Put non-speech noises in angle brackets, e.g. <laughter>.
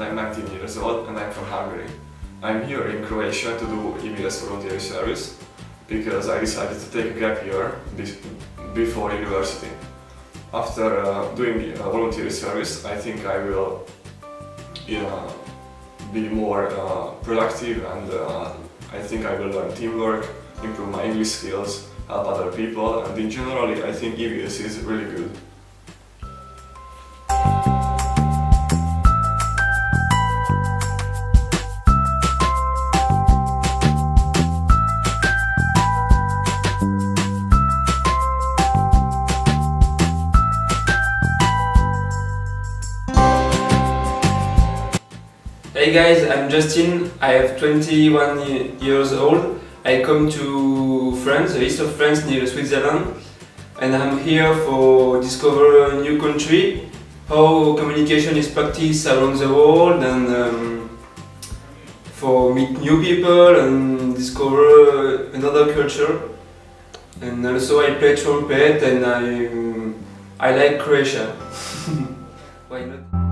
I'm 19 years old and I'm from Hungary. I'm here in Croatia to do EVS voluntary service because I decided to take a gap year before university. After uh, doing uh, voluntary service, I think I will yeah, be more uh, productive and uh, I think I will learn teamwork, improve my English skills, help other people and in general I think EVS is really good. Hey guys, I'm Justin. I have 21 years old. I come to France, the east of France near Switzerland, and I'm here for discover a new country, how communication is practiced around the world, and um, for meet new people and discover another culture. And also I play trumpet and I I like Croatia. <laughs> Why not?